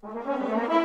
Música